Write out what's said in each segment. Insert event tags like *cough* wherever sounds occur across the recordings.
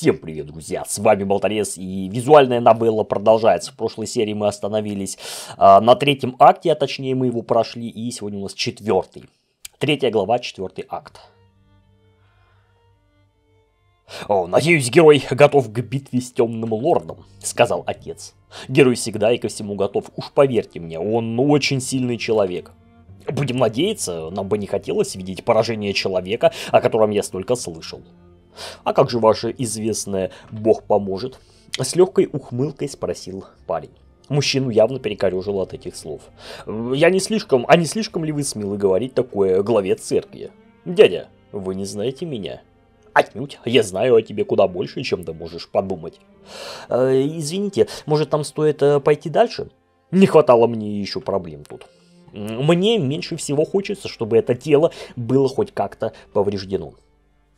Всем привет, друзья! С вами Болторез, и визуальная новелла продолжается. В прошлой серии мы остановились э, на третьем акте, а точнее мы его прошли, и сегодня у нас четвертый. Третья глава, четвертый акт. «О, надеюсь, герой готов к битве с темным лордом», — сказал отец. «Герой всегда и ко всему готов, уж поверьте мне, он очень сильный человек». Будем надеяться, нам бы не хотелось видеть поражение человека, о котором я столько слышал. А как же ваше известное «Бог поможет»? С легкой ухмылкой спросил парень. Мужчину явно перекорежило от этих слов. «Я не слишком... А не слишком ли вы смелы говорить такое главе церкви? Дядя, вы не знаете меня?» Отнюдь, я знаю о тебе куда больше, чем ты можешь подумать. Э, извините, может там стоит э, пойти дальше? Не хватало мне еще проблем тут. Мне меньше всего хочется, чтобы это тело было хоть как-то повреждено.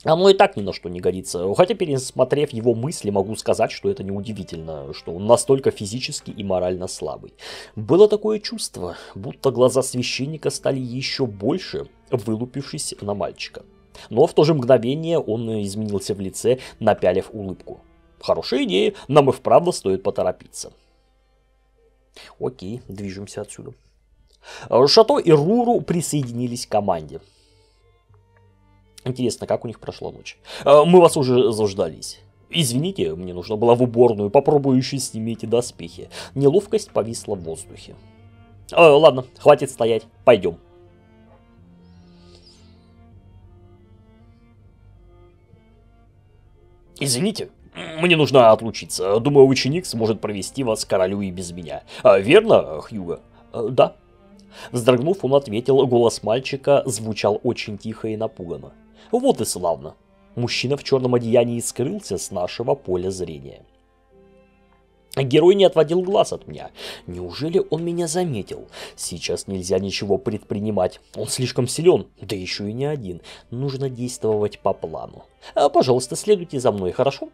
Оно и так ни на что не годится. Хотя, пересмотрев его мысли, могу сказать, что это неудивительно, что он настолько физически и морально слабый. Было такое чувство, будто глаза священника стали еще больше, вылупившись на мальчика. Но в то же мгновение он изменился в лице, напялив улыбку. Хорошая идея, нам и вправду стоит поторопиться. Окей, движемся отсюда. Шато и Руру присоединились к команде. Интересно, как у них прошла ночь? А, мы вас уже заждались. Извините, мне нужно было в уборную, попробую еще снимите доспехи. Неловкость повисла в воздухе. А, ладно, хватит стоять, пойдем. Извините, мне нужно отлучиться. Думаю, ученик сможет провести вас к королю и без меня. А, верно, Хьюга? А, да. Вздрогнув, он ответил, голос мальчика звучал очень тихо и напуганно. Вот и славно. Мужчина в черном одеянии скрылся с нашего поля зрения. Герой не отводил глаз от меня. Неужели он меня заметил? Сейчас нельзя ничего предпринимать. Он слишком силен, да еще и не один. Нужно действовать по плану. А, пожалуйста, следуйте за мной, хорошо?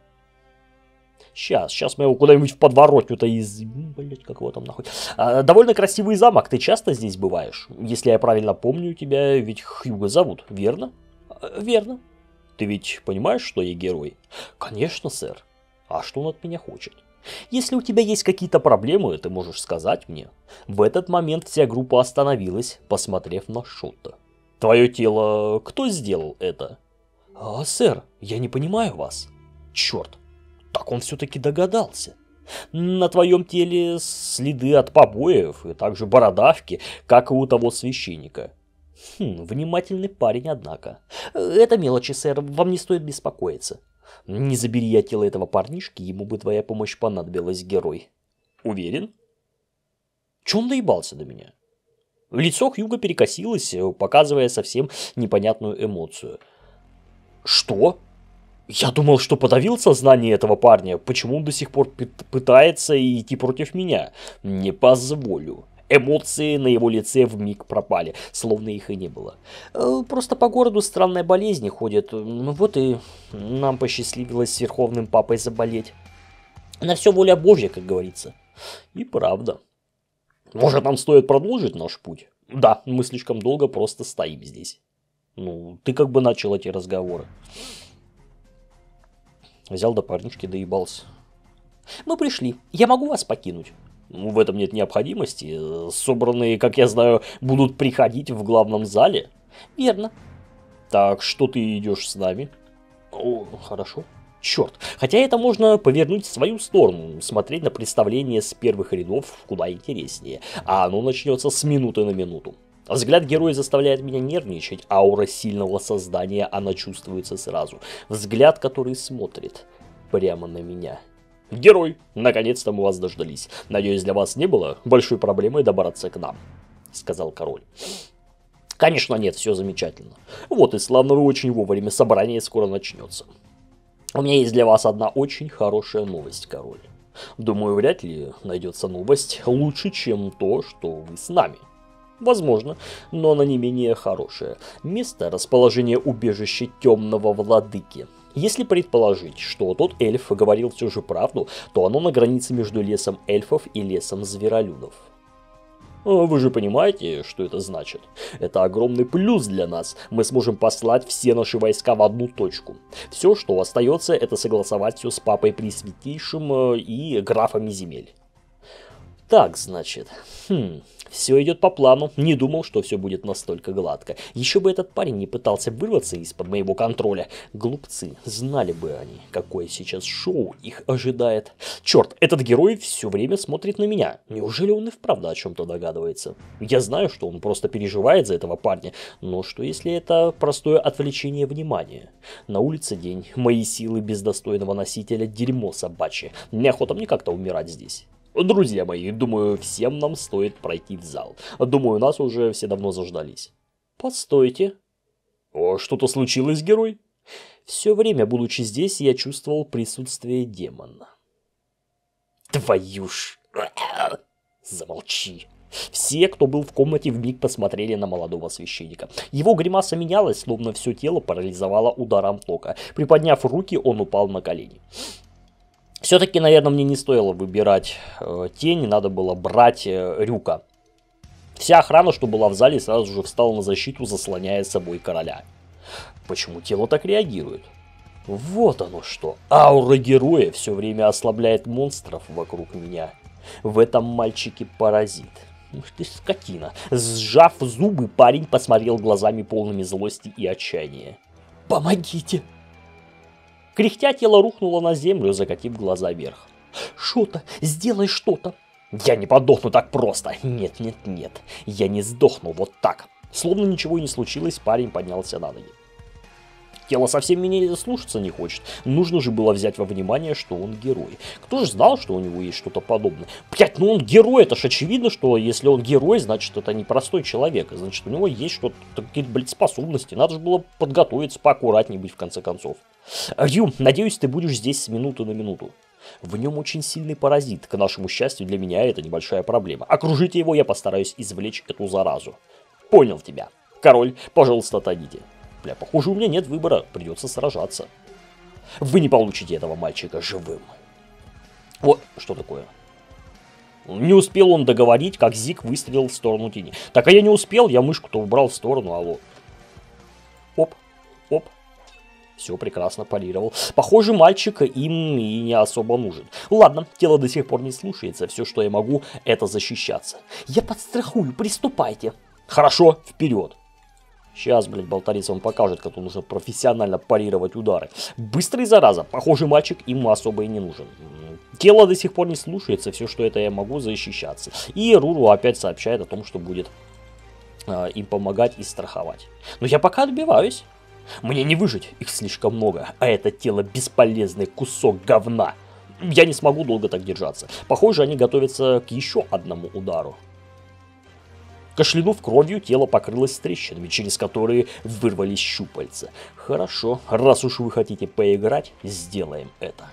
Сейчас, сейчас мы его куда-нибудь в подворотню-то из... Блять, как его там нахуй. А, довольно красивый замок, ты часто здесь бываешь? Если я правильно помню, тебя ведь Хьюго зовут, верно? А, верно. Ты ведь понимаешь, что я герой? Конечно, сэр. А что он от меня хочет? Если у тебя есть какие-то проблемы, ты можешь сказать мне. В этот момент вся группа остановилась, посмотрев на Шота. Твое тело... Кто сделал это? А, сэр, я не понимаю вас. Черт, так он все-таки догадался. На твоем теле следы от побоев и также бородавки, как и у того священника. Хм, внимательный парень, однако. Это мелочи, сэр, вам не стоит беспокоиться. Не забери я тело этого парнишки, ему бы твоя помощь понадобилась, герой. Уверен? Че он доебался до меня? Лицо Хьюга перекосилось, показывая совсем непонятную эмоцию. Что? Я думал, что подавил сознание этого парня. Почему он до сих пор пытается идти против меня? Не позволю. Эмоции на его лице в миг пропали, словно их и не было. Э, просто по городу странная болезнь ходит. Ну вот и нам посчастливилось с Верховным Папой заболеть. На все воля Божья, как говорится. И правда. Может, нам стоит продолжить наш путь? Да, мы слишком долго просто стоим здесь. Ну, ты как бы начал эти разговоры. Взял до парнички, доебался. Мы пришли. Я могу вас покинуть? Ну, в этом нет необходимости. Собранные, как я знаю, будут приходить в главном зале. Верно. Так, что ты идешь с нами? О, хорошо. Черт, хотя это можно повернуть в свою сторону, смотреть на представление с первых рядов куда интереснее, а оно начнется с минуты на минуту. Взгляд героя заставляет меня нервничать, аура сильного создания, она чувствуется сразу. Взгляд, который смотрит прямо на меня. Герой, наконец-то мы вас дождались. Надеюсь, для вас не было большой проблемой добраться к нам, сказал король. Конечно, нет, все замечательно. Вот и славно вы очень вовремя, собрание скоро начнется. У меня есть для вас одна очень хорошая новость, король. Думаю, вряд ли найдется новость лучше, чем то, что вы с нами. Возможно, но она не менее хорошая. Место расположения убежища темного владыки – если предположить, что тот эльф говорил все же правду, то оно на границе между лесом эльфов и лесом зверолюдов. Вы же понимаете, что это значит? Это огромный плюс для нас. Мы сможем послать все наши войска в одну точку. Все, что остается, это согласовать все с папой Пресвятейшим э, и графами земель. Так, значит. Хм, все идет по плану. Не думал, что все будет настолько гладко. Еще бы этот парень не пытался вырваться из-под моего контроля. Глупцы, знали бы они, какое сейчас шоу их ожидает. Черт, этот герой все время смотрит на меня. Неужели он и вправду о чем-то догадывается? Я знаю, что он просто переживает за этого парня, но что если это простое отвлечение внимания? На улице день, мои силы без достойного носителя дерьмо собачье. Неохота мне как-то умирать здесь. Друзья мои, думаю, всем нам стоит пройти в зал. Думаю, нас уже все давно заждались. Постойте. Что-то случилось, герой? Все время, будучи здесь, я чувствовал присутствие демона. Твою ж... *clears throat* Замолчи. Все, кто был в комнате, вмиг посмотрели на молодого священника. Его гримаса менялась, словно все тело парализовало ударом тока. Приподняв руки, он упал на колени. Все-таки, наверное, мне не стоило выбирать э, тень, надо было брать э, Рюка. Вся охрана, что была в зале, сразу же встала на защиту, заслоняя собой короля. Почему тело так реагирует? Вот оно что. Аура героя все время ослабляет монстров вокруг меня. В этом мальчике паразит. Ух ты скотина. Сжав зубы, парень посмотрел глазами полными злости и отчаяния. «Помогите!» Кряхтя тело рухнуло на землю, закатив глаза вверх. «Что-то, сделай что-то!» «Я не подохну так просто! Нет, нет, нет! Я не сдохну вот так!» Словно ничего и не случилось, парень поднялся на ноги. Тело совсем меня слушаться не хочет. Нужно же было взять во внимание, что он герой. Кто же знал, что у него есть что-то подобное? Блять, ну он герой, это ж очевидно, что если он герой, значит это не простой человек. Значит у него есть что-то, какие-то, блядь, способности. Надо же было подготовиться, поаккуратнее быть в конце концов. Рю, надеюсь, ты будешь здесь с минуты на минуту. В нем очень сильный паразит. К нашему счастью, для меня это небольшая проблема. Окружите его, я постараюсь извлечь эту заразу. Понял тебя. Король, пожалуйста, отойдите. Бля, похоже, у меня нет выбора. Придется сражаться. Вы не получите этого мальчика живым. Вот, что такое? Не успел он договорить, как Зик выстрелил в сторону тени. Так, а я не успел, я мышку-то убрал в сторону, алло. Оп, оп, все прекрасно парировал. Похоже, мальчик им и не особо нужен. Ладно, тело до сих пор не слушается. Все, что я могу, это защищаться. Я подстрахую, приступайте. Хорошо, вперед. Сейчас, блядь, болтарец он покажет, как он нужно профессионально парировать удары. Быстрый, зараза. Похоже, мальчик ему особо и не нужен. Тело до сих пор не слушается, все, что это я могу, защищаться. И Руру опять сообщает о том, что будет э, им помогать и страховать. Но я пока отбиваюсь. Мне не выжить, их слишком много, а это тело бесполезный кусок говна. Я не смогу долго так держаться. Похоже, они готовятся к еще одному удару. Кашлянув кровью, тело покрылось трещинами, через которые вырвались щупальца. Хорошо, раз уж вы хотите поиграть, сделаем это.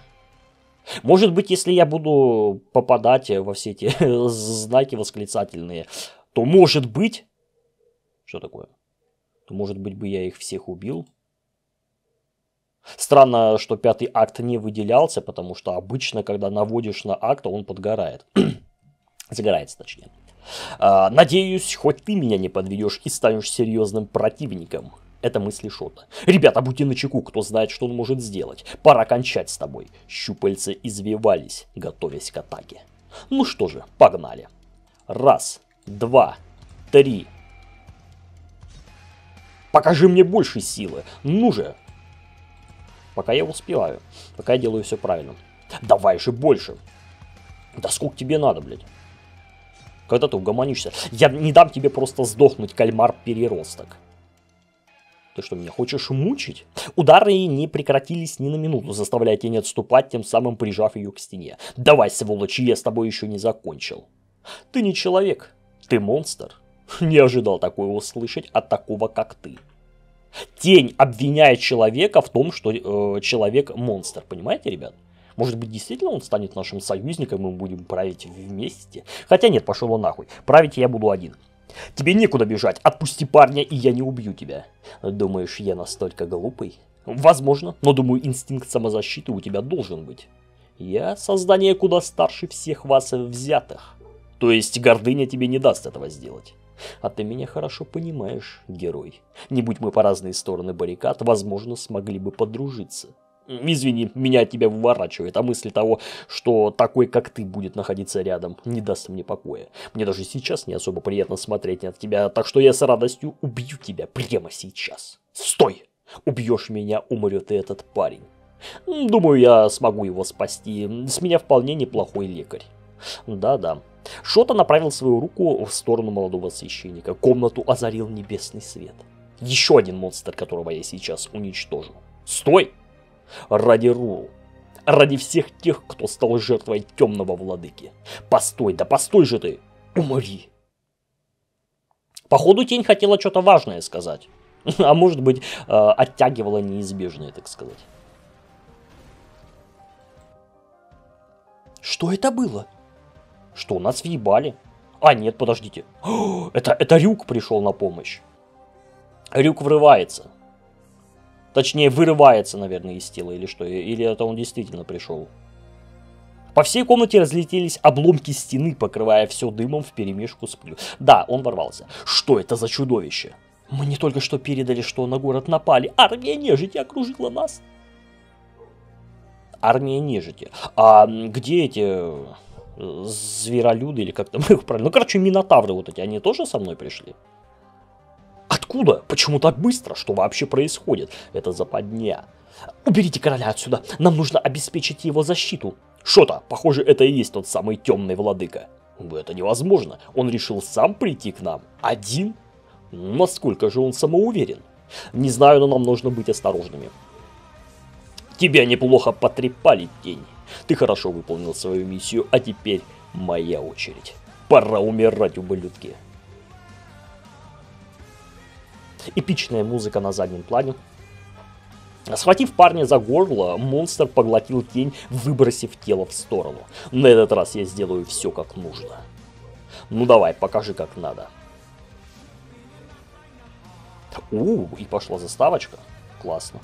Может быть, если я буду попадать во все эти *laughs* знаки восклицательные, то может быть... Что такое? то, может быть, бы я их всех убил. Странно, что пятый акт не выделялся, потому что обычно, когда наводишь на акт, он подгорает. *clears throat* Загорается, точнее. А, надеюсь, хоть ты меня не подведешь и станешь серьезным противником. Это мысли Шота. Ребята, будьте начеку, кто знает, что он может сделать. Пора кончать с тобой. Щупальцы извивались, готовясь к атаке. Ну что же, погнали. Раз, два, три, Покажи мне больше силы. Ну же. Пока я успеваю. Пока я делаю все правильно. Давай же больше. Да сколько тебе надо, блядь? Когда ты угомонишься? Я не дам тебе просто сдохнуть, кальмар-переросток. Ты что, меня хочешь мучить? Удары не прекратились ни на минуту, заставляя тень отступать, тем самым прижав ее к стене. Давай, сволочь, я с тобой еще не закончил. Ты не человек, ты монстр. *laughs* Не ожидал такое услышать от такого, как ты. Тень обвиняет человека в том, что э, человек монстр. Понимаете, ребят? Может быть, действительно он станет нашим союзником, и мы будем править вместе? Хотя нет, пошел он нахуй. Править я буду один. Тебе некуда бежать. Отпусти парня, и я не убью тебя. Думаешь, я настолько глупый? Возможно, но думаю, инстинкт самозащиты у тебя должен быть. Я создание куда старше всех вас взятых. То есть гордыня тебе не даст этого сделать. А ты меня хорошо понимаешь, герой. Не будь мы по разные стороны баррикад, возможно, смогли бы подружиться. Извини, меня от тебя выворачивает, а мысль того, что такой, как ты, будет находиться рядом, не даст мне покоя. Мне даже сейчас не особо приятно смотреть на тебя, так что я с радостью убью тебя прямо сейчас. Стой! Убьешь меня, умрет и этот парень. Думаю, я смогу его спасти. С меня вполне неплохой лекарь. Да-да. Шота направил свою руку в сторону молодого священника. Комнату озарил небесный свет. Еще один монстр, которого я сейчас уничтожу. Стой! Ради Руру. Ради всех тех, кто стал жертвой темного владыки. Постой, да постой же ты! Умри! Походу, тень хотела что-то важное сказать. *laughs* А может быть, э, оттягивала неизбежное, так сказать. Что это было? Что, нас въебали? А, нет, подождите. *gasps* это, это Рюк пришел на помощь. Рюк врывается. Точнее, вырывается, наверное, из тела или что. Или это он действительно пришел. По всей комнате разлетелись обломки стены, покрывая все дымом в перемешку с пылью. Да, он ворвался. Что это за чудовище? Мне только что передали, что на город напали. Армия нежити окружила нас. Армия нежити. А где эти э, зверолюды или как там *laughs* их правильно? Ну, короче, минотавры вот эти, они тоже со мной пришли? Откуда? Почему так быстро? Что вообще происходит? Это западня. Уберите короля отсюда. Нам нужно обеспечить его защиту. Что-то, похоже, это и есть тот самый темный владыка. Это невозможно. Он решил сам прийти к нам. Один? Насколько же он самоуверен? Не знаю, но нам нужно быть осторожными. Тебя неплохо потрепали, тень. Ты хорошо выполнил свою миссию, а теперь моя очередь. Пора умирать, ублюдки. Эпичная музыка на заднем плане. Схватив парня за горло, монстр поглотил тень, выбросив тело в сторону. На этот раз я сделаю все как нужно. Ну давай, покажи как надо. У, и пошла заставочка. Классно.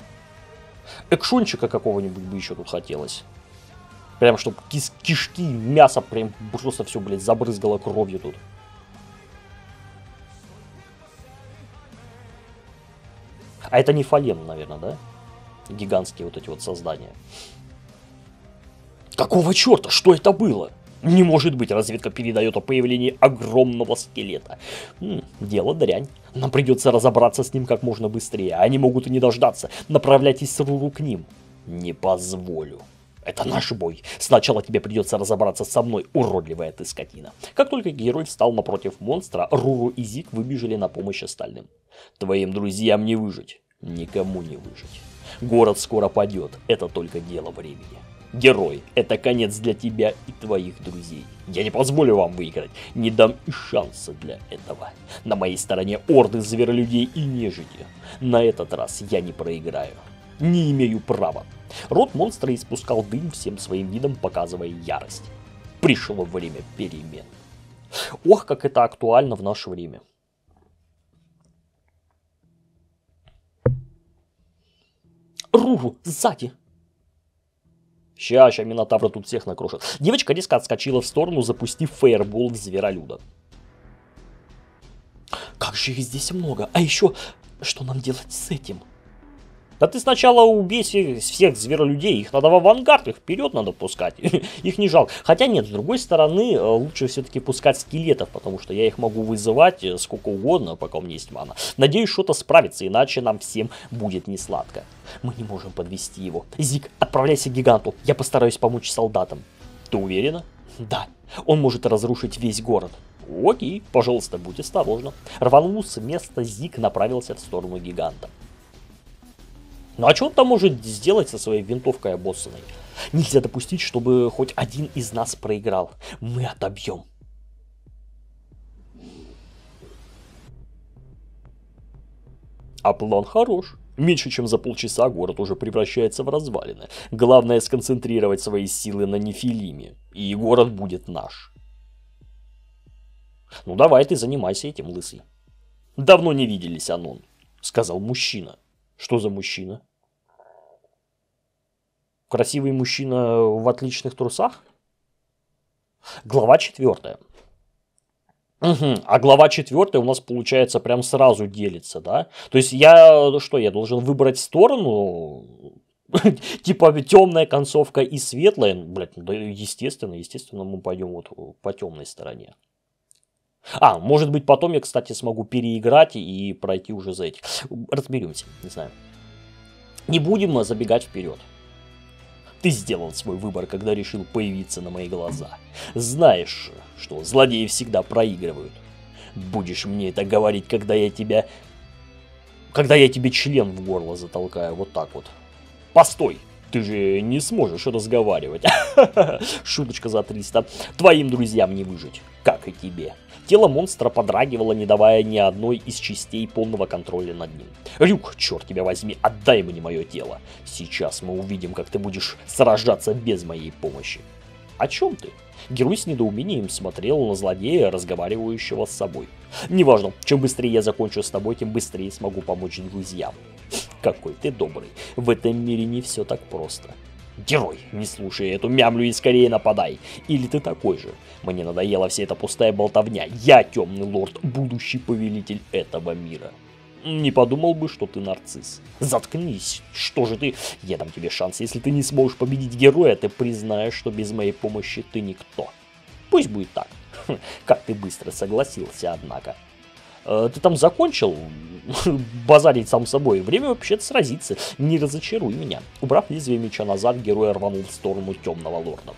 Экшончика какого-нибудь бы еще тут хотелось. Прям, чтобы кис кишки, мясо прям просто все, блядь, забрызгало кровью тут. А это не фалем, наверное, да? Гигантские вот эти вот создания. Какого черта? Что это было? Не может быть, разведка передает о появлении огромного скелета. М, дело дрянь. Нам придется разобраться с ним как можно быстрее. Они могут и не дождаться. Направляйтесь с Руру к ним. Не позволю. Это наш бой. Сначала тебе придется разобраться со мной, уродливая ты скотина. Как только герой встал напротив монстра, Руру и Зик выбежали на помощь остальным. Твоим друзьям не выжить. Никому не выжить. Город скоро падет. Это только дело времени. Герой, это конец для тебя и твоих друзей. Я не позволю вам выиграть, не дам и шанса для этого. На моей стороне орды зверолюдей и нежити. На этот раз я не проиграю. Не имею права. Рот монстра испускал дым всем своим видом, показывая ярость. Пришло время перемен. Ох, как это актуально в наше время. Руру, сзади! Ща, ща, Минотавра тут всех накрошит. Девочка резко отскочила в сторону, запустив фейербол в зверолюда. Как же их здесь много. А еще, что нам делать с этим? Да ты сначала убей всех зверолюдей, их надо в авангард, их вперед надо пускать, *laughs* их не жалко. Хотя нет, с другой стороны, э, лучше все-таки пускать скелетов, потому что я их могу вызывать э, сколько угодно, пока у меня есть мана. Надеюсь, что-то справится, иначе нам всем будет не сладко. Мы не можем подвести его. Зик, отправляйся к гиганту, я постараюсь помочь солдатам. Ты уверена? Да, он может разрушить весь город. Окей, пожалуйста, будь осторожна. Рванул с места Зик направился в сторону гиганта. Ну а что он там может сделать со своей винтовкой обоссанной? Нельзя допустить, чтобы хоть один из нас проиграл. Мы отобьем. А план хорош. Меньше чем за полчаса город уже превращается в развалины. Главное сконцентрировать свои силы на Нефилиме, и город будет наш. Ну давай ты занимайся этим, лысый. Давно не виделись, Анон, сказал мужчина. Что за мужчина? Красивый мужчина в отличных трусах? Глава четвертая. Угу. А глава четвертая у нас получается прям сразу делится, да? То есть я что, я должен выбрать сторону? *laughs* типа темная концовка и светлая? Блять, ну естественно, естественно, мы пойдем вот по темной стороне. А, может быть, потом я, кстати, смогу переиграть и пройти уже за этих. Разберемся, не знаю. Не будем забегать вперед. Ты сделал свой выбор, когда решил появиться на мои глаза. Знаешь, что злодеи всегда проигрывают. Будешь мне это говорить, когда я тебя... Когда я тебе член в горло затолкаю, вот так вот. Постой, ты же не сможешь разговаривать. *laughs* Шуточка за 300. Твоим друзьям не выжить, как и тебе. Тело монстра подрагивало, не давая ни одной из частей полного контроля над ним. «Рюк, черт тебя возьми, отдай мне мое тело. Сейчас мы увидим, как ты будешь сражаться без моей помощи». «О чем ты?» Герой с недоумением смотрел на злодея, разговаривающего с собой. «Неважно, чем быстрее я закончу с тобой, тем быстрее смогу помочь друзьям». «Какой ты добрый. В этом мире не все так просто. Герой, не слушай эту мямлю и скорее нападай. Или ты такой же. Мне надоела вся эта пустая болтовня. Я темный лорд, будущий повелитель этого мира. Не подумал бы, что ты нарцисс. Заткнись. Что же ты? Я дам тебе шанс. Если ты не сможешь победить героя, ты признаешь, что без моей помощи ты никто. Пусть будет так. Хм, как ты быстро согласился, однако. Э, ты там закончил *laughs* базарить сам собой? Время вообще-то сразиться. Не разочаруй меня. Убрав лезвие меча назад, герой рванул в сторону темного лорда.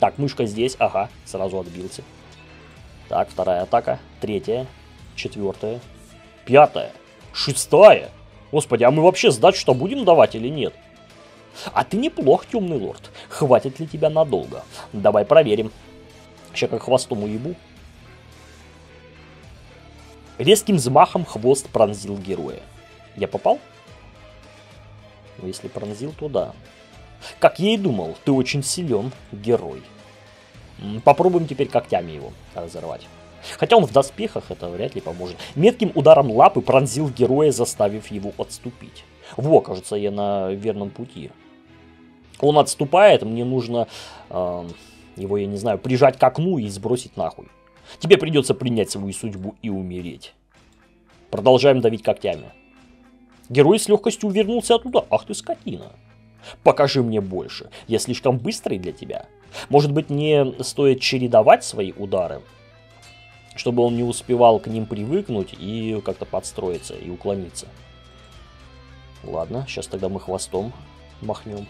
Так, мышка здесь, ага, сразу отбился. Так, вторая атака, третья, четвертая, пятая, шестая. Господи, а мы вообще сдачу-то будем давать или нет? А ты неплох, темный лорд. Хватит ли тебя надолго? Давай проверим. Сейчас как хвостом уебу. Резким взмахом хвост пронзил героя. Я попал? Ну, если пронзил, то да. Как я и думал, ты очень силен, герой. Попробуем теперь когтями его разорвать. Хотя он в доспехах, это вряд ли поможет. Метким ударом лапы пронзил героя, заставив его отступить. Во, кажется, я на верном пути. Он отступает, мне нужно э, его, я не знаю, прижать к окну и сбросить нахуй. Тебе придется принять свою судьбу и умереть. Продолжаем давить когтями. Герой с легкостью увернулся оттуда. Ах ты скотина. Покажи мне больше. Я слишком быстрый для тебя. Может быть, не стоит чередовать свои удары, чтобы он не успевал к ним привыкнуть и как-то подстроиться и уклониться. Ладно, сейчас тогда мы хвостом махнем.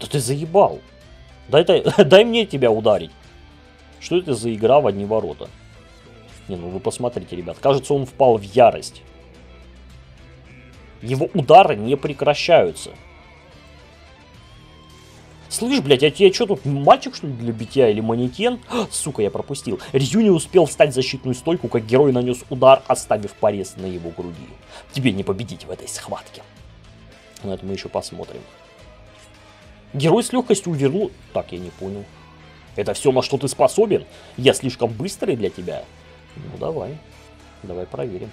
Да ты заебал. Дай, дай, *laughs* дай мне тебя ударить. Что это за игра в одни ворота? Не, ну вы посмотрите, ребят. Кажется, он впал в ярость. Его удары не прекращаются. Слышь, блядь, а тебе что тут, мальчик что ли для битья или манекен? *gasps* сука, я пропустил. Рью не успел встать в защитную стойку, как герой нанес удар, оставив порез на его груди. Тебе не победить в этой схватке. Но это мы еще посмотрим. Герой с легкостью увернул... Так, я не понял. Это все, на что ты способен? Я слишком быстрый для тебя? Ну, давай. Давай проверим.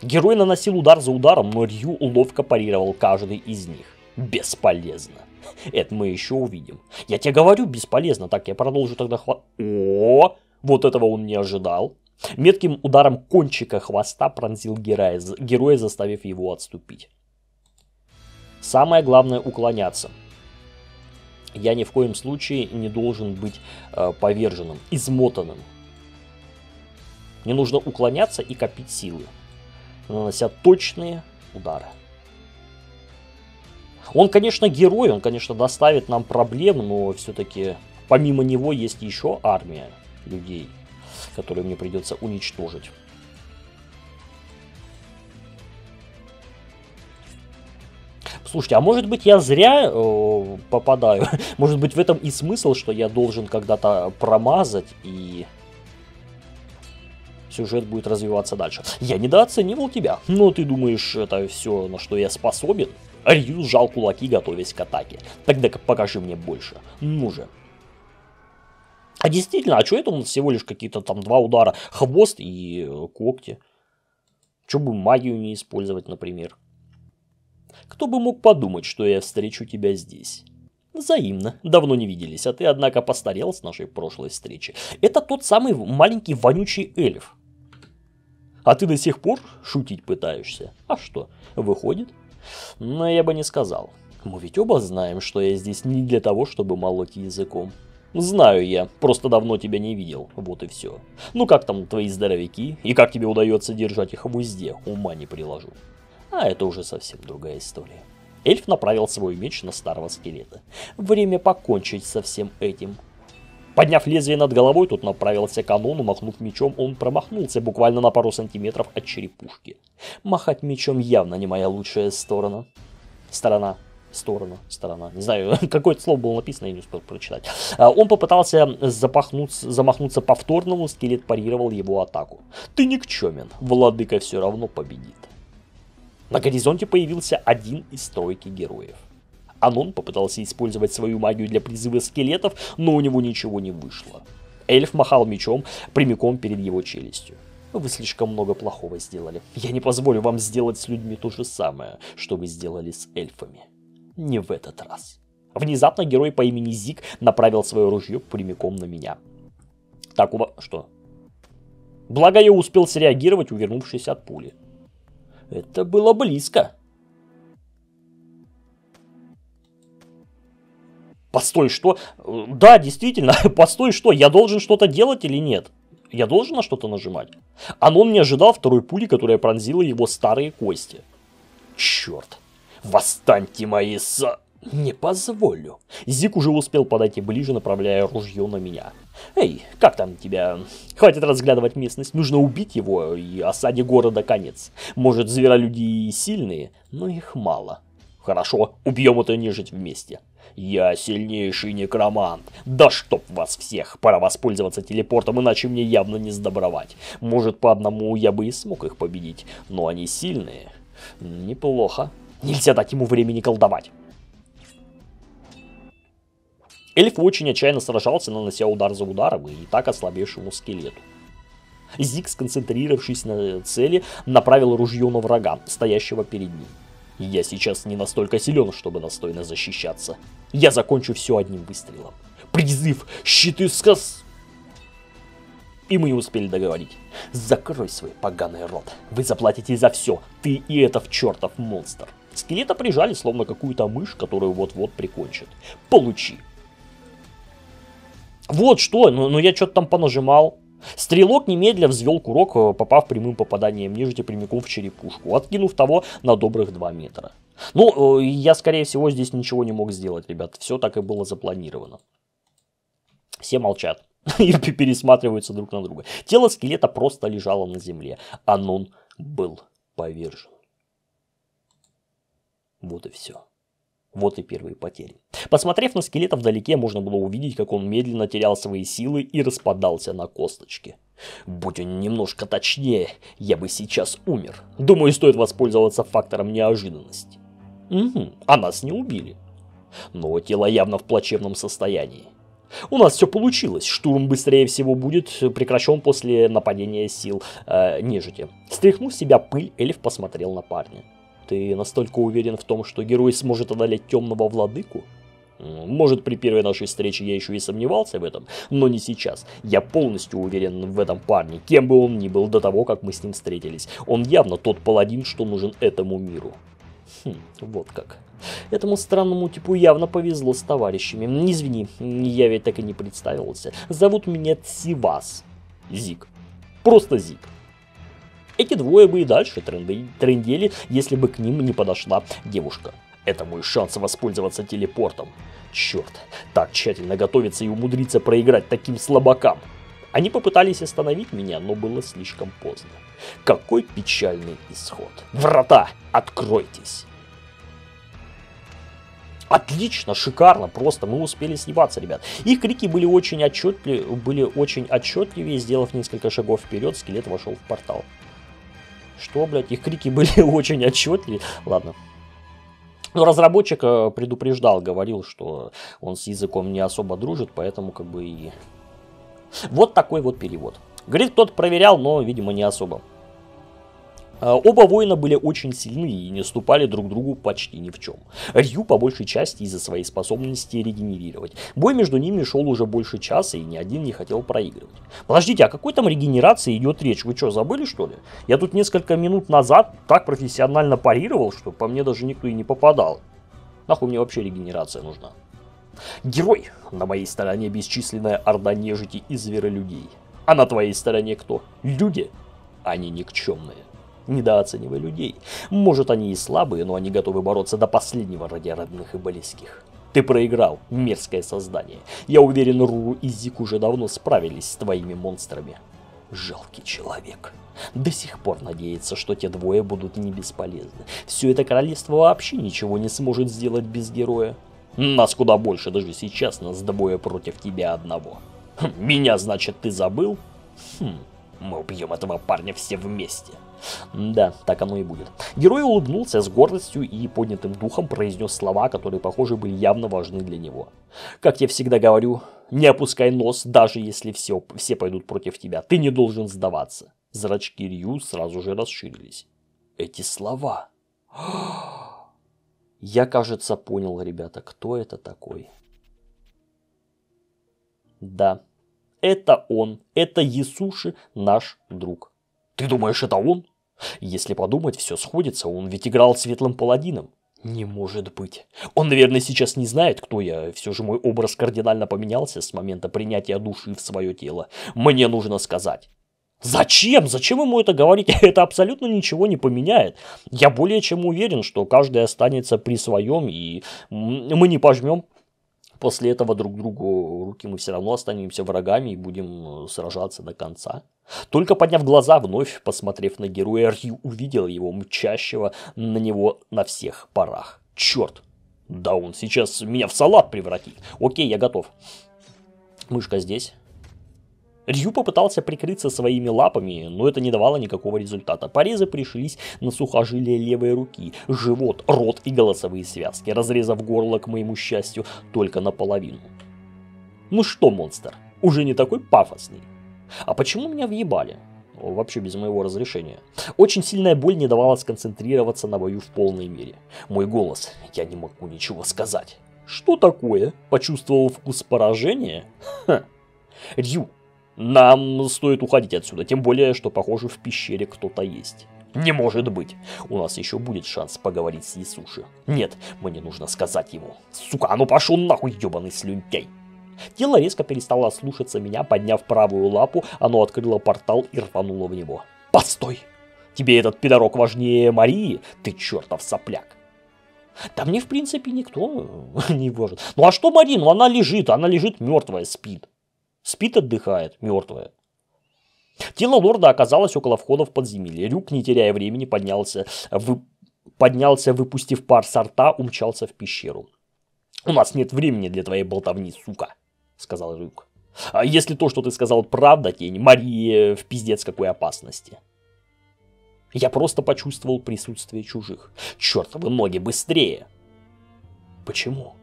Герой наносил удар за ударом, но Рью ловко парировал каждый из них. Бесполезно. Это мы еще увидим. Я тебе говорю, бесполезно. Так, я продолжу тогда хват... О, вот этого он не ожидал. Метким ударом кончика хвоста пронзил героя заставив его отступить. Самое главное уклоняться. Я ни в коем случае не должен быть э, поверженным, измотанным. Мне нужно уклоняться и копить силы, нанося точные удары. Он, конечно, герой, он, конечно, доставит нам проблем, но все-таки помимо него есть еще армия людей, которые мне придется уничтожить. Слушайте, а может быть я зря э, попадаю? *laughs* может быть в этом и смысл, что я должен когда-то промазать и сюжет будет развиваться дальше. Я недооценивал тебя, но ты думаешь, это все, на что я способен? Рью сжал кулаки, готовясь к атаке. Тогда покажи мне больше. Ну же. А действительно, а что это у нас всего лишь какие-то там два удара? Хвост и э, когти. Че бы магию не использовать, например? Кто бы мог подумать, что я встречу тебя здесь? Взаимно. Давно не виделись, а ты, однако, постарел с нашей прошлой встречи. Это тот самый маленький вонючий эльф. А ты до сих пор шутить пытаешься? А что, выходит? Но я бы не сказал. Мы ведь оба знаем, что я здесь не для того, чтобы молоть языком. Знаю я, просто давно тебя не видел, вот и все. Ну как там твои здоровяки, и как тебе удается держать их в узде, ума не приложу. А это уже совсем другая история. Эльф направил свой меч на старого скелета. Время покончить со всем этим. Подняв лезвие над головой, тот направился к канону, махнув мечом, он промахнулся буквально на пару сантиметров от черепушки. Махать мечом явно не моя лучшая сторона. Сторона. Сторона, сторона. Не знаю, *laughs* какое-то слово было написано, я не успел прочитать. А, он попытался запахнуться, замахнуться повторному, скелет парировал его атаку. Ты никчемен, владыка все равно победит. На горизонте появился один из тройки героев. Анон попытался использовать свою магию для призыва скелетов, но у него ничего не вышло. Эльф махал мечом прямиком перед его челюстью. Вы слишком много плохого сделали. Я не позволю вам сделать с людьми то же самое, что вы сделали с эльфами. Не в этот раз. Внезапно герой по имени Зик направил свое ружье прямиком на меня. Так, у Что? Благо я успел среагировать, увернувшись от пули. Это было близко. Постой, что? Да, действительно, *laughs* постой, что? Я должен что-то делать или нет? Я должен на что-то нажимать? Анон не ожидал второй пули, которая пронзила его старые кости. Черт. Восстаньте мои с... Не позволю. Зик уже успел подойти ближе, направляя ружье на меня. Эй, как там тебя? Хватит разглядывать местность, нужно убить его и осаде города конец. Может, зверолюди и сильные, но их мало. Хорошо, убьем эту нежить вместе. Я сильнейший некромант. Да чтоб вас всех, пора воспользоваться телепортом, иначе мне явно не сдобровать. Может, по одному я бы и смог их победить, но они сильные. Неплохо. Нельзя дать ему времени колдовать. Эльф очень отчаянно сражался, нанося удар за ударом и так ослабевшему скелету. Зиг, сконцентрировавшись на цели, направил ружье на врага, стоящего перед ним. Я сейчас не настолько силен, чтобы достойно защищаться. Я закончу все одним выстрелом. Призыв! Щиты сказ... И мы не успели договорить. Закрой свой поганый рот. Вы заплатите за все. Ты и этот чертов монстр. Скелета прижали, словно какую-то мышь, которую вот-вот прикончат. Получи. Вот что, ну, ну я что-то там понажимал. Стрелок немедля взвел курок, э, попав прямым попаданием нежити прямиком в черепушку, откинув того на добрых 2 метра. Ну, э, я, скорее всего, здесь ничего не мог сделать, ребят. Все так и было запланировано. Все молчат *laughs* и пересматриваются друг на друга. Тело скелета просто лежало на земле. Анон был повержен. Вот и все. Вот и первые потери. Посмотрев на скелета вдалеке, можно было увидеть, как он медленно терял свои силы и распадался на косточки. Будь он немножко точнее, я бы сейчас умер. Думаю, стоит воспользоваться фактором неожиданности. Угу, а нас не убили. Но тело явно в плачевном состоянии. У нас все получилось. Штурм быстрее всего будет прекращен после нападения сил э, нежити. Стряхнув себя пыль, эльф посмотрел на парня. Ты настолько уверен в том, что герой сможет одолеть темного владыку? Может, при первой нашей встрече я еще и сомневался в этом, но не сейчас. Я полностью уверен в этом парне, кем бы он ни был до того, как мы с ним встретились. Он явно тот паладин, что нужен этому миру. Хм, вот как. Этому странному типу явно повезло с товарищами. Извини, я ведь так и не представился. Зовут меня Цивас. Зик. Просто Зик. Эти двое бы и дальше трендели, если бы к ним не подошла девушка. Это мой шанс воспользоваться телепортом. Черт, так тщательно готовиться и умудриться проиграть таким слабакам. Они попытались остановить меня, но было слишком поздно. Какой печальный исход. Врата, откройтесь. Отлично, шикарно, просто мы успели сниматься, ребят. Их крики были очень, отчетли... были очень отчетливее, сделав несколько шагов вперед, скелет вошел в портал. Что, блядь, их крики были *laughs* очень отчетливые. Ладно. Но разработчик э, предупреждал, говорил, что он с языком не особо дружит, поэтому как бы и... Вот такой вот перевод. Говорит, кто-то проверял, но, видимо, не особо. А, оба воина были очень сильны и не ступали друг другу почти ни в чем. Рью по большей части из-за своей способности регенерировать. Бой между ними шел уже больше часа и ни один не хотел проигрывать. Подождите, о какой там регенерации идет речь? Вы что, забыли что ли? Я тут несколько минут назад так профессионально парировал, что по мне даже никто и не попадал. Нахуй мне вообще регенерация нужна? Герой! На моей стороне бесчисленная орда нежити и зверолюдей. А на твоей стороне кто? Люди? Они никчемные. Недооценивай людей. Может, они и слабые, но они готовы бороться до последнего ради родных и близких. Ты проиграл, мерзкое создание. Я уверен, Руру и Зик уже давно справились с твоими монстрами. Жалкий человек. До сих пор надеется, что те двое будут не бесполезны. Все это королевство вообще ничего не сможет сделать без героя. Нас куда больше, даже сейчас нас двое против тебя одного. Хм, меня, значит, ты забыл? Хм, мы убьем этого парня все вместе. Да, так оно и будет. Герой улыбнулся с гордостью и поднятым духом произнес слова, которые, похоже, были явно важны для него. Как я всегда говорю, не опускай нос, даже если все, все пойдут против тебя. Ты не должен сдаваться. Зрачки Рью сразу же расширились. Эти слова. *gasps* Я, кажется, понял, ребята, кто это такой. Да, это он, это Есуши, наш друг. Ты думаешь, это он? Если подумать, все сходится, он ведь играл светлым паладином. Не может быть. Он, наверное, сейчас не знает, кто я. Все же мой образ кардинально поменялся с момента принятия души в свое тело. Мне нужно сказать. Зачем? Зачем ему это говорить? *laughs* Это абсолютно ничего не поменяет. Я более чем уверен, что каждый останется при своем, и мы не пожмем после этого друг другу руки мы все равно останемся врагами и будем э, сражаться до конца. Только подняв глаза, вновь посмотрев на героя, Рью увидел его мчащего на него на всех парах. Черт! Да он сейчас меня в салат превратит. Окей, я готов. Мышка здесь. Рью попытался прикрыться своими лапами, но это не давало никакого результата. Порезы пришлись на сухожилие левой руки, живот, рот и голосовые связки, разрезав горло, к моему счастью, только наполовину. Ну что, монстр, уже не такой пафосный? А почему меня въебали? Вообще без моего разрешения. Очень сильная боль не давала сконцентрироваться на бою в полной мере. Мой голос, я не могу ничего сказать. Что такое? Почувствовал вкус поражения? Ха. Рью, нам стоит уходить отсюда, тем более, что, похоже, в пещере кто-то есть. Не может быть. У нас еще будет шанс поговорить с Исуши. Нет, мне нужно сказать ему. Сука, а ну пошел нахуй, ебаный слюнтяй. Тело резко перестало слушаться меня, подняв правую лапу, оно открыло портал и рвануло в него. Постой! Тебе этот пидорок важнее Марии? Ты чертов сопляк. Да мне, в принципе, никто *laughs* не может. Ну а что Мария? Ну она лежит, она лежит мертвая, спит. Спит, отдыхает, мертвая. Тело лорда оказалось около входа в подземелье. Рюк, не теряя времени, поднялся, вы... поднялся, выпустив пар со рта, умчался в пещеру. «У нас нет времени для твоей болтовни, сука», — сказал Рюк. «А если то, что ты сказал, правда, тень, Мария в пиздец какой опасности». Я просто почувствовал присутствие чужих. Чертовы ноги быстрее. Почему?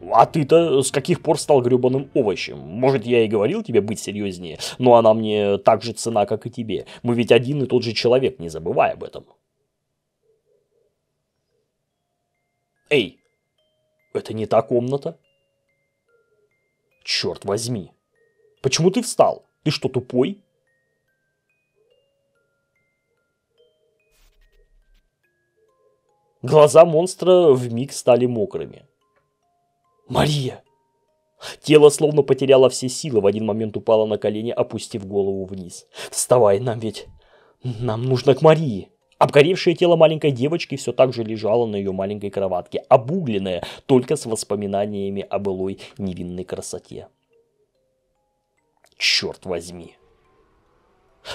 А ты-то с каких пор стал гребаным овощем? Может, я и говорил тебе быть серьезнее, но она мне так же цена, как и тебе. Мы ведь один и тот же человек, не забывай об этом. Эй, это не та комната? Черт возьми. Почему ты встал? Ты что, тупой? Глаза монстра вмиг стали мокрыми. Мария! Тело словно потеряло все силы, в один момент упало на колени, опустив голову вниз. «Вставай, нам ведь... Нам нужно к Марии!» Обгоревшее тело маленькой девочки все так же лежало на ее маленькой кроватке, обугленное только с воспоминаниями о былой невинной красоте. Черт возьми!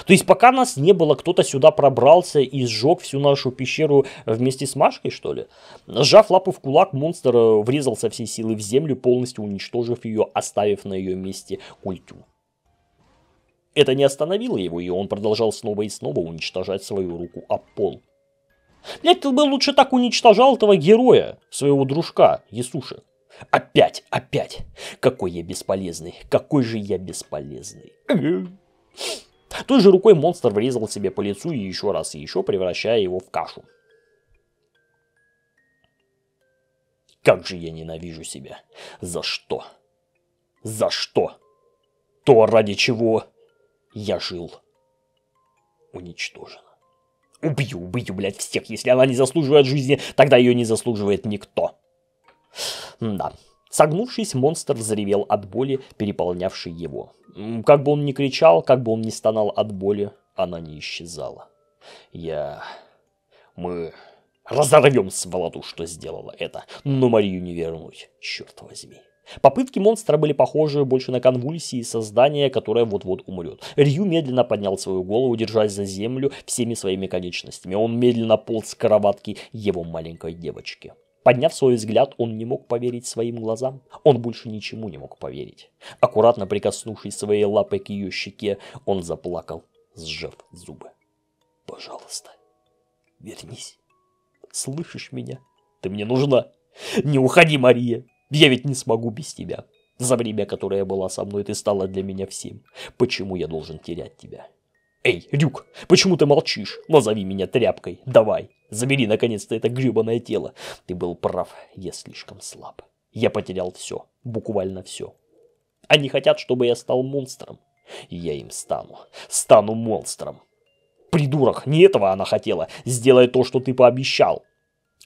То есть пока нас не было, кто-то сюда пробрался и сжег всю нашу пещеру вместе с Машкой, что ли? Сжав лапу в кулак, монстр э, врезался всей силы в землю, полностью уничтожив ее, оставив на ее месте культю. Это не остановило его, и он продолжал снова и снова уничтожать свою руку об пол. Блять, ты бы лучше так уничтожал этого героя, своего дружка, Ясуши. Опять, опять. Какой я бесполезный, какой же я бесполезный. Той же рукой монстр врезал себе по лицу и еще раз и еще, превращая его в кашу. Как же я ненавижу себя. За что? За что? То, ради чего я жил. Уничтожено. Убью, убью, блядь, всех. Если она не заслуживает жизни, тогда ее не заслуживает никто. Да. Согнувшись, монстр взревел от боли, переполнявшей его. Как бы он ни кричал, как бы он ни стонал от боли, она не исчезала. Я... Мы разорвем сволоту, что сделала это, но Марию не вернуть, черт возьми. Попытки монстра были похожи больше на конвульсии создания, которое вот-вот умрет. Рью медленно поднял свою голову, держась за землю всеми своими конечностями. Он медленно полз к кроватке его маленькой девочки. Подняв свой взгляд, он не мог поверить своим глазам. Он больше ничему не мог поверить. Аккуратно прикоснувшись своей лапой к ее щеке, он заплакал, сжав зубы. «Пожалуйста, вернись. Слышишь меня? Ты мне нужна. Не уходи, Мария. Я ведь не смогу без тебя. За время, которое была со мной, ты стала для меня всем. Почему я должен терять тебя? Эй, Рюк, почему ты молчишь? Назови меня тряпкой. Давай, забери наконец-то это гребаное тело. Ты был прав, я слишком слаб. Я потерял все, буквально все. Они хотят, чтобы я стал монстром. И я им стану. Стану монстром. Придурок, не этого она хотела. Сделай то, что ты пообещал.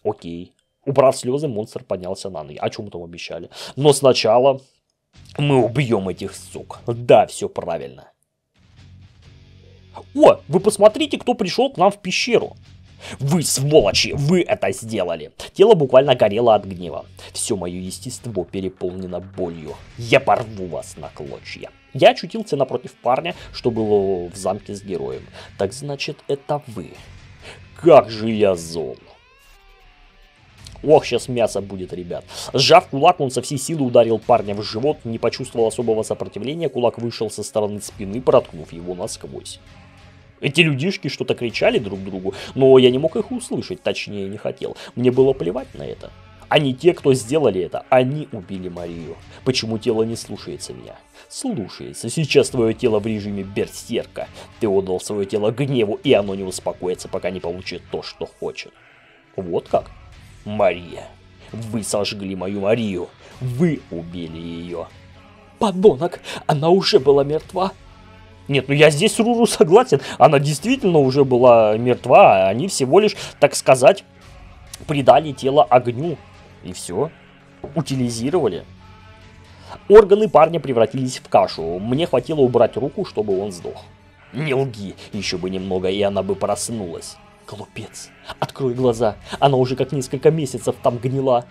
Окей. Убрав слезы, монстр поднялся на ноги. О чем там обещали? Но сначала мы убьем этих сук. Да, все правильно. О, вы посмотрите, кто пришел к нам в пещеру. Вы, сволочи, вы это сделали. Тело буквально горело от гнева. Все мое естество переполнено болью. Я порву вас на клочья. Я очутился напротив парня, что было в замке с героем. Так значит, это вы. Как же я зол. Ох, сейчас мясо будет, ребят. Сжав кулак, он со всей силы ударил парня в живот, не почувствовал особого сопротивления, кулак вышел со стороны спины, проткнув его насквозь. Эти людишки что-то кричали друг другу, но я не мог их услышать, точнее не хотел. Мне было плевать на это. Они те, кто сделали это, они убили Марию. Почему тело не слушается меня? Слушается. Сейчас твое тело в режиме берсерка. Ты отдал свое тело гневу, и оно не успокоится, пока не получит то, что хочет. Вот как? Мария. Вы сожгли мою Марию. Вы убили ее. Подонок, она уже была мертва. Нет, ну я здесь с Руру *laughs* согласен. Она действительно уже была мертва, а они всего лишь, так сказать, придали тело огню. И все. Утилизировали. Органы парня превратились в кашу. Мне хватило убрать руку, чтобы он сдох. Не лги, еще бы немного, и она бы проснулась. Глупец, открой глаза, она уже как несколько месяцев там гнила.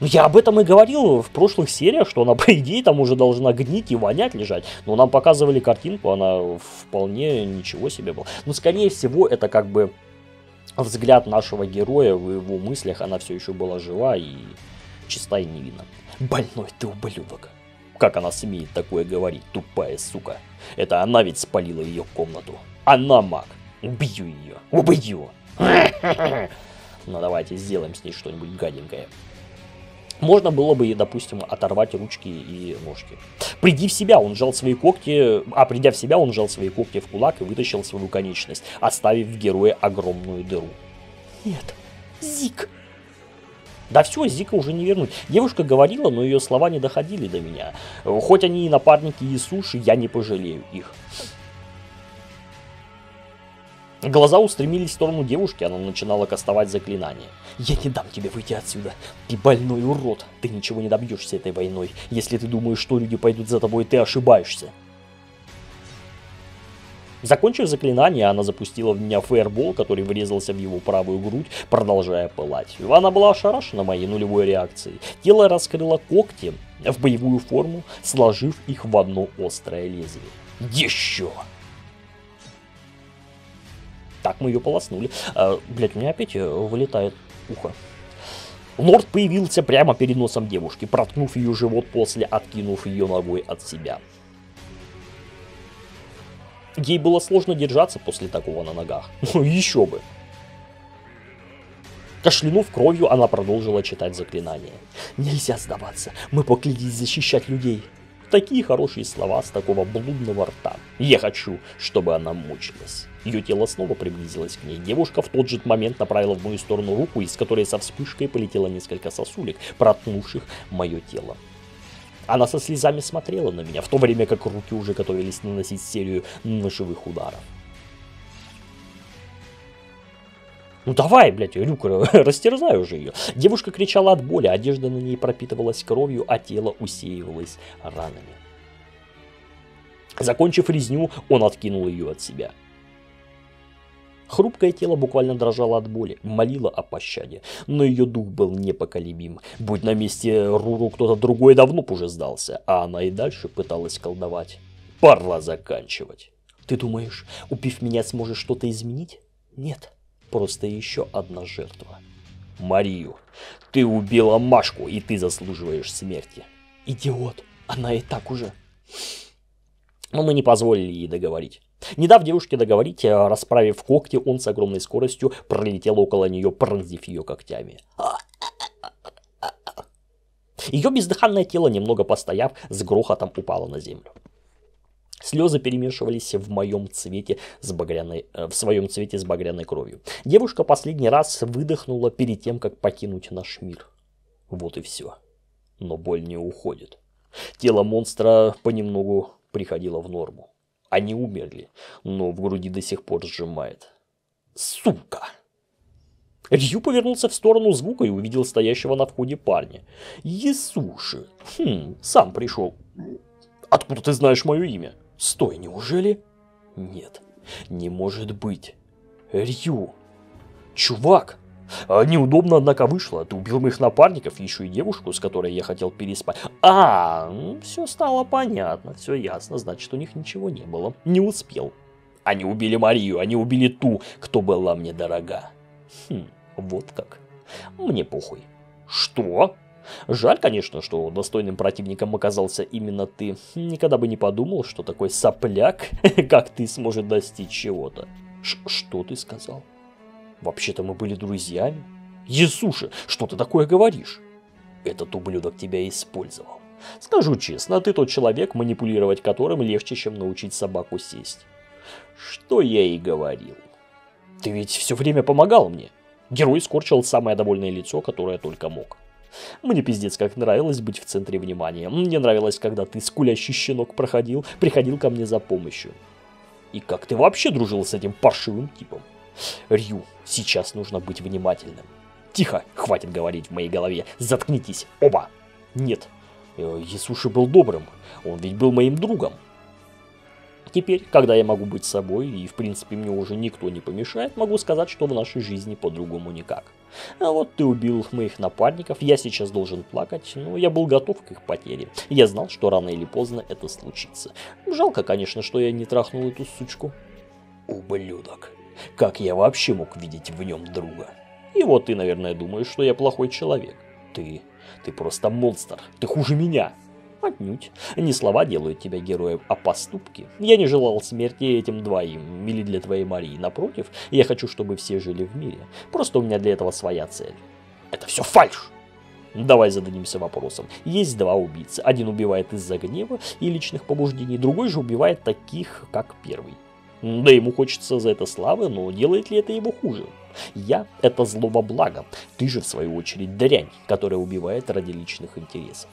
Ну, я об этом и говорил в прошлых сериях, что она, *laughs* по идее, там уже должна гнить и вонять лежать. Но нам показывали картинку, она вполне ничего себе была. Но, скорее всего, это как бы взгляд нашего героя в его мыслях, она все еще была жива и чиста и невинна. Больной ты ублюдок. Как она смеет такое говорить, тупая сука. Это она ведь спалила ее комнату. Она маг. Убью ее. Убью. *laughs* Ну давайте сделаем с ней что-нибудь гаденькое. Можно было бы, допустим, оторвать ручки и ножки. Приди в себя, он сжал свои когти, а придя в себя, он сжал свои когти в кулак и вытащил свою конечность, оставив в герое огромную дыру. Нет, Зик. Да все, Зика уже не вернуть. Девушка говорила, но ее слова не доходили до меня. Хоть они и напарники и суши, я не пожалею их. Глаза устремились в сторону девушки, она начинала кастовать заклинание. «Я не дам тебе выйти отсюда. Ты больной урод. Ты ничего не добьешься этой войной. Если ты думаешь, что люди пойдут за тобой, ты ошибаешься». Закончив заклинание, она запустила в меня фейербол, который врезался в его правую грудь, продолжая пылать. Она была ошарашена моей нулевой реакцией. Тело раскрыло когти в боевую форму, сложив их в одно острое лезвие. Еще! Так, мы ее полоснули. А, блять, у меня опять э, вылетает ухо. Лорд появился прямо перед носом девушки, проткнув ее живот после, откинув ее ногой от себя. Ей было сложно держаться после такого на ногах. *laughs* Ну, еще бы. Кашлянув кровью, она продолжила читать заклинание. «Нельзя сдаваться. Мы поклялись защищать людей». Такие хорошие слова с такого блудного рта. Я хочу, чтобы она мучилась. Ее тело снова приблизилось к ней. Девушка в тот же момент направила в мою сторону руку, из которой со вспышкой полетело несколько сосулек, проткнувших мое тело. Она со слезами смотрела на меня, в то время как руки уже готовились наносить серию ножевых ударов. Ну давай, блядь, Рюк, *laughs* растерзай уже ее. Девушка кричала от боли, одежда на ней пропитывалась кровью, а тело усеивалось ранами. Закончив резню, он откинул ее от себя. Хрупкое тело буквально дрожало от боли, молило о пощаде, но ее дух был непоколебим. Будь на месте Руру кто-то другой, давно бы уже сдался, а она и дальше пыталась колдовать. Пора заканчивать. Ты думаешь, убив меня, сможешь что-то изменить? Нет, просто еще одна жертва. Марию, ты убила Машку, и ты заслуживаешь смерти. Идиот, она и так уже. Но мы не позволили ей договорить. Не дав девушке договорить, а расправив когти, он с огромной скоростью пролетел около нее, пронзив ее когтями. Ее бездыханное тело, немного постояв, с грохотом упало на землю. Слезы перемешивались в моем цвете с багряной, э, в своем цвете с багряной кровью. Девушка последний раз выдохнула перед тем, как покинуть наш мир. Вот и все. Но боль не уходит. Тело монстра понемногу приходило в норму. Они умерли, но в груди до сих пор сжимает. Сука! Рью повернулся в сторону звука и увидел стоящего на входе парня. Есуши. Хм, сам пришел. Откуда ты знаешь мое имя? Стой, неужели? Нет, не может быть. Рью. Чувак, а, неудобно, однако, вышло. Ты убил моих напарников, еще и девушку, с которой я хотел переспать. А, все стало понятно, все ясно, значит, у них ничего не было. Не успел. Они убили Марию, они убили ту, кто была мне дорога. Хм, вот как. Мне похуй. Что? Жаль, конечно, что достойным противником оказался именно ты. Никогда бы не подумал, что такой сопляк, *laughs* как ты, сможет достичь чего-то. Что ты сказал? Вообще-то мы были друзьями. Есуши, что ты такое говоришь? Этот ублюдок тебя использовал. Скажу честно, ты тот человек, манипулировать которым легче, чем научить собаку сесть. Что я и говорил. Ты ведь все время помогал мне. Герой скорчил самое довольное лицо, которое только мог. Мне пиздец как нравилось быть в центре внимания. Мне нравилось, когда ты, скулящий щенок, проходил, приходил ко мне за помощью. И как ты вообще дружил с этим паршивым типом? Рю, сейчас нужно быть внимательным. Тихо, хватит говорить в моей голове. Заткнитесь, оба. Нет, Исуши э, был добрым. Он ведь был моим другом. Теперь, когда я могу быть собой, и в принципе мне уже никто не помешает, могу сказать, что в нашей жизни по-другому никак. А вот ты убил моих напарников, я сейчас должен плакать, но я был готов к их потере. Я знал, что рано или поздно это случится. Жалко, конечно, что я не трахнул эту сучку. Ублюдок. Как я вообще мог видеть в нем друга? И вот ты, наверное, думаешь, что я плохой человек. Ты... ты просто монстр. Ты хуже меня. Отнюдь. Не слова делают тебя героем, а поступки. Я не желал смерти этим двоим, или для твоей Марии. Напротив, я хочу, чтобы все жили в мире. Просто у меня для этого своя цель. Это все фальшь! Давай зададимся вопросом. Есть два убийцы. Один убивает из-за гнева и личных побуждений, другой же убивает таких, как первый. Да ему хочется за это славы, но делает ли это его хуже? Я – это зло во благо, ты же в свою очередь дрянь, которая убивает ради личных интересов.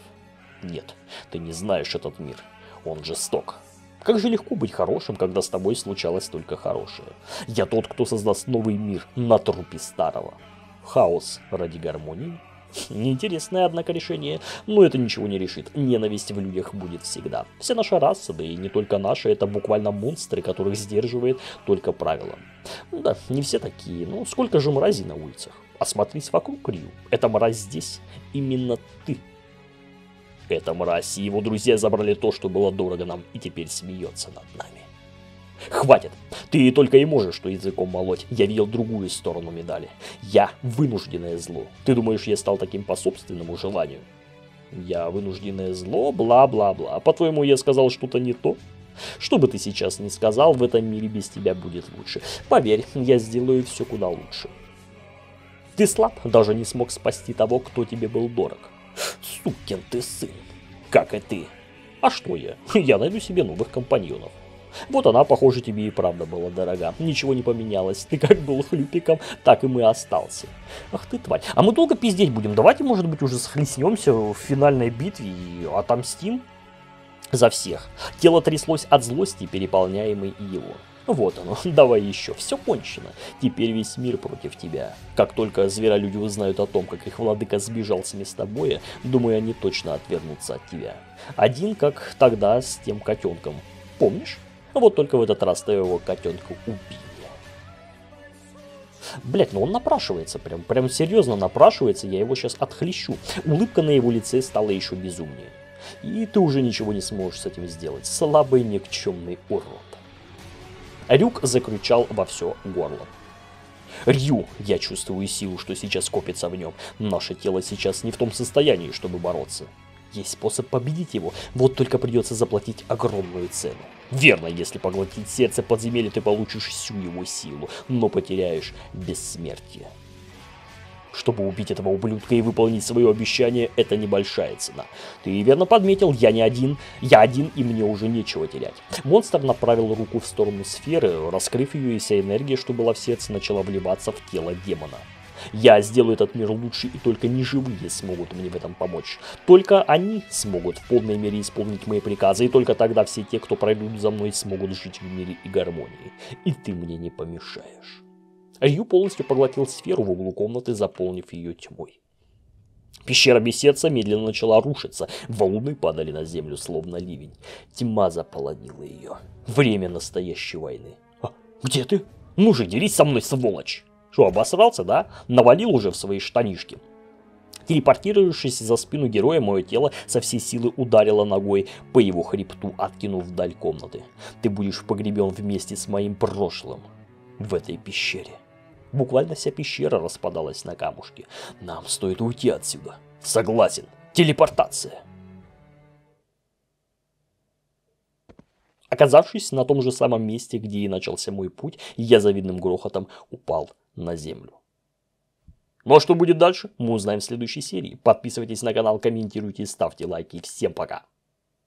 Нет, ты не знаешь этот мир, он жесток. Как же легко быть хорошим, когда с тобой случалось только хорошее. Я тот, кто создаст новый мир на трупе старого. Хаос ради гармонии, Неинтересное, однако, решение, но это ничего не решит. Ненависть в людях будет всегда. Вся наша раса, да и не только наша, это буквально монстры, которых сдерживает только правило. Да, не все такие, но сколько же мразей на улицах. Осмотрись вокруг, Рью. Эта мразь здесь. Именно ты. Эта мразь и его друзья забрали то, что было дорого нам, и теперь смеется над нами. Хватит! Ты только и можешь что языком молоть. Я видел другую сторону медали. Я вынужденное зло. Ты думаешь, я стал таким по собственному желанию? Я вынужденное зло, бла-бла-бла. По-твоему, я сказал что-то не то? Что бы ты сейчас ни сказал, в этом мире без тебя будет лучше. Поверь, я сделаю все куда лучше. Ты слаб, даже не смог спасти того, кто тебе был дорог. Сукин ты сын, как и ты. А что я? Я найду себе новых компаньонов. Вот она, похоже, тебе и правда была дорога. Ничего не поменялось. Ты как был хлюпиком, так и мы остался. Ах ты тварь. А мы долго пиздеть будем. Давайте, может быть, уже схлестнемся в финальной битве и отомстим за всех. Тело тряслось от злости, переполняемой его. Вот оно, *laughs* давай еще, все кончено. Теперь весь мир против тебя. Как только зверолюди узнают о том, как их владыка сбежал с места боя, думаю, они точно отвернутся от тебя. Один, как тогда с тем котенком. Помнишь? Вот только в этот раз твоего котенка убили. Блять, ну он напрашивается прям, прям серьезно напрашивается, я его сейчас отхлещу. Улыбка на его лице стала еще безумнее. И ты уже ничего не сможешь с этим сделать, слабый никчемный урод. Рюк закричал во все горло. Рью, я чувствую силу, что сейчас копится в нем. Наше тело сейчас не в том состоянии, чтобы бороться. Есть способ победить его, вот только придется заплатить огромную цену. Верно, если поглотить сердце подземелья, ты получишь всю его силу, но потеряешь бессмертие. Чтобы убить этого ублюдка и выполнить свое обещание, это небольшая цена. Ты верно подметил, я не один, я один и мне уже нечего терять. Монстр направил руку в сторону сферы, раскрыв ее, и вся энергия, что была в сердце, начала вливаться в тело демона. Я сделаю этот мир лучше, и только неживые смогут мне в этом помочь. Только они смогут в полной мере исполнить мои приказы, и только тогда все те, кто пройдут за мной, смогут жить в мире и гармонии. И ты мне не помешаешь. Рью полностью поглотил сферу в углу комнаты, заполнив ее тьмой. Пещера без сердца медленно начала рушиться, волны падали на землю, словно ливень. Тьма заполонила ее. Время настоящей войны. А, где ты? Ну же, дерись со мной, сволочь! Что, обосрался, да? Навалил уже в свои штанишки. Телепортировавшись за спину героя, мое тело со всей силы ударило ногой по его хребту, откинув вдаль комнаты. Ты будешь погребен вместе с моим прошлым в этой пещере. Буквально вся пещера распадалась на камушки. Нам стоит уйти отсюда. Согласен. Телепортация. Оказавшись на том же самом месте, где и начался мой путь, я завидным грохотом упал на землю. Ну а что будет дальше, мы узнаем в следующей серии. Подписывайтесь на канал, комментируйте, ставьте лайки. Всем пока!